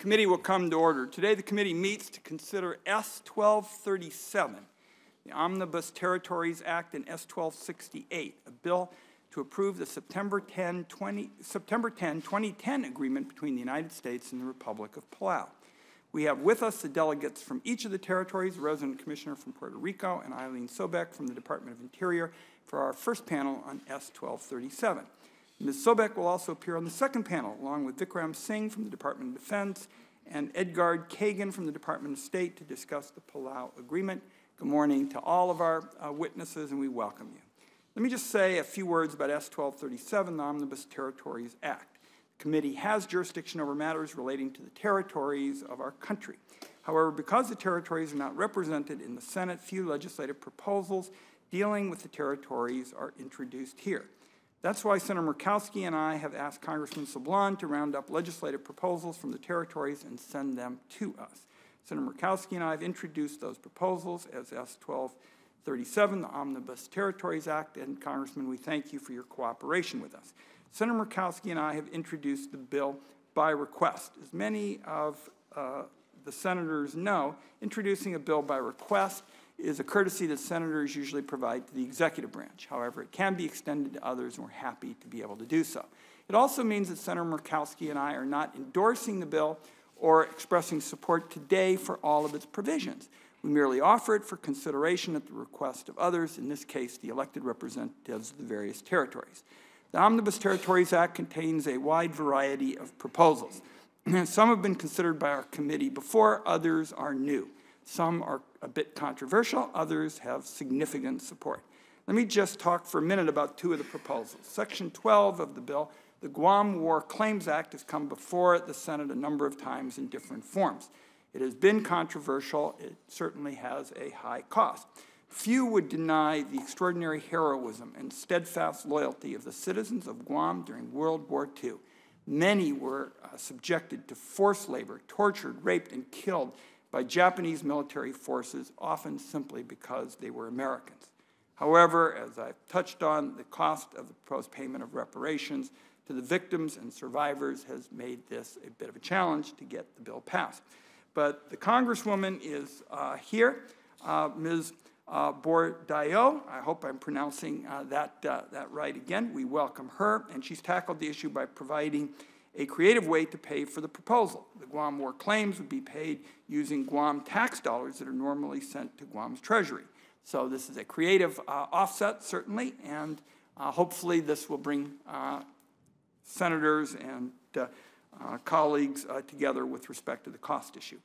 Committee will come to order. Today, the committee meets to consider S 1237, the Omnibus Territories Act, and S 1268, a bill to approve the September 10, 20, September 10, 2010 agreement between the United States and the Republic of Palau. We have with us the delegates from each of the territories, the resident commissioner from Puerto Rico, and Eileen Sobeck from the Department of Interior for our first panel on S 1237. Ms. Sobeck will also appear on the second panel, along with Vikram Singh from the Department of Defense and Edgard Kagan from the Department of State to discuss the Palau Agreement. Good morning to all of our uh, witnesses, and we welcome you. Let me just say a few words about S 1237, the Omnibus Territories Act. The committee has jurisdiction over matters relating to the territories of our country. However, because the territories are not represented in the Senate, few legislative proposals dealing with the territories are introduced here. That's why Senator Murkowski and I have asked Congressman Sablan to round up legislative proposals from the territories and send them to us. Senator Murkowski and I have introduced those proposals as S 1237, the Omnibus Territories Act, and Congressman, we thank you for your cooperation with us. Senator Murkowski and I have introduced the bill by request. As many of uh, the senators know, introducing a bill by request is a courtesy that senators usually provide to the executive branch. However, it can be extended to others, and we're happy to be able to do so. It also means that Senator Murkowski and I are not endorsing the bill or expressing support today for all of its provisions. We merely offer it for consideration at the request of others, in this case, the elected representatives of the various territories. The Omnibus Territories Act contains a wide variety of proposals. Some have been considered by our committee before, others are new. Some are a bit controversial, others have significant support. Let me just talk for a minute about two of the proposals. Section 12 of the bill, the Guam War Claims Act, has come before the Senate a number of times in different forms. It has been controversial. It certainly has a high cost. Few would deny the extraordinary heroism and steadfast loyalty of the citizens of Guam during World War II. Many were uh, subjected to forced labor, tortured, raped, and killed by Japanese military forces, often simply because they were Americans. However, as I've touched on, the cost of the proposed payment of reparations to the victims and survivors has made this a bit of a challenge to get the bill passed. But the Congresswoman is uh, here, uh, Ms. Uh, Bordallo. I hope I'm pronouncing uh, that, uh, that right again. We welcome her, and she's tackled the issue by providing a creative way to pay for the proposal. The Guam War claims would be paid using Guam tax dollars that are normally sent to Guam's treasury. So this is a creative uh, offset, certainly, and uh, hopefully this will bring uh, senators and uh, uh, colleagues uh, together with respect to the cost issue.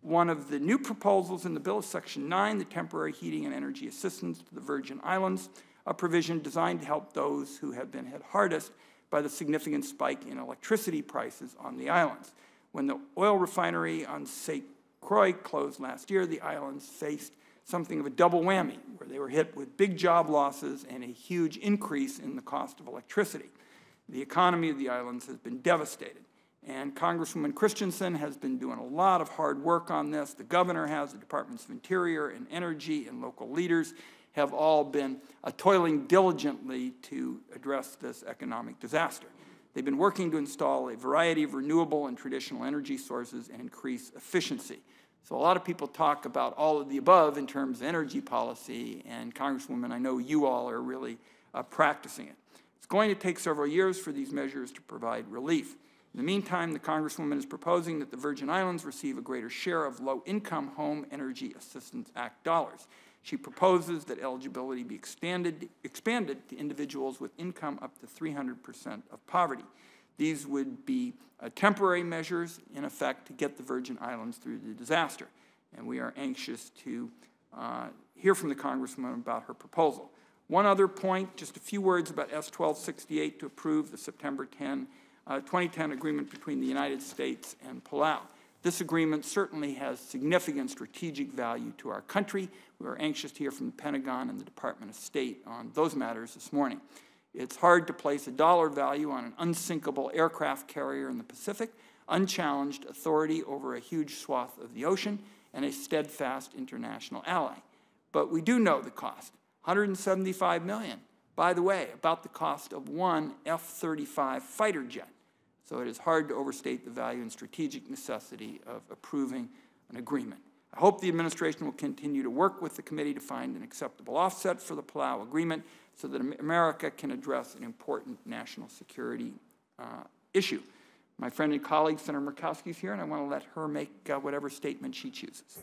One of the new proposals in the bill is Section 9, the temporary heating and energy assistance to the Virgin Islands, a provision designed to help those who have been hit hardest by the significant spike in electricity prices on the islands. When the oil refinery on St. Croix closed last year, the islands faced something of a double whammy, where they were hit with big job losses and a huge increase in the cost of electricity. The economy of the islands has been devastated. And Congresswoman Christensen has been doing a lot of hard work on this. The governor has, the Departments of Interior and Energy and local leaders have all been uh, toiling diligently to address this economic disaster. They've been working to install a variety of renewable and traditional energy sources and increase efficiency. So a lot of people talk about all of the above in terms of energy policy, and Congresswoman, I know you all are really uh, practicing it. It's going to take several years for these measures to provide relief. In the meantime, the Congresswoman is proposing that the Virgin Islands receive a greater share of low-income Home Energy Assistance Act dollars. She proposes that eligibility be expanded, expanded to individuals with income up to 300% of poverty. These would be uh, temporary measures, in effect, to get the Virgin Islands through the disaster. And we are anxious to uh, hear from the Congresswoman about her proposal. One other point, just a few words about S 1268 to approve the September 10, uh, 2010 agreement between the United States and Palau. This agreement certainly has significant strategic value to our country. We are anxious to hear from the Pentagon and the Department of State on those matters this morning. It's hard to place a dollar value on an unsinkable aircraft carrier in the Pacific, unchallenged authority over a huge swath of the ocean, and a steadfast international ally. But we do know the cost, 175 million. By the way, about the cost of one F-35 fighter jet. So it is hard to overstate the value and strategic necessity of approving an agreement. I hope the administration will continue to work with the committee to find an acceptable offset for the Palau agreement so that America can address an important national security uh, issue. My friend and colleague, Senator Murkowski, is here, and I want to let her make uh, whatever statement she chooses.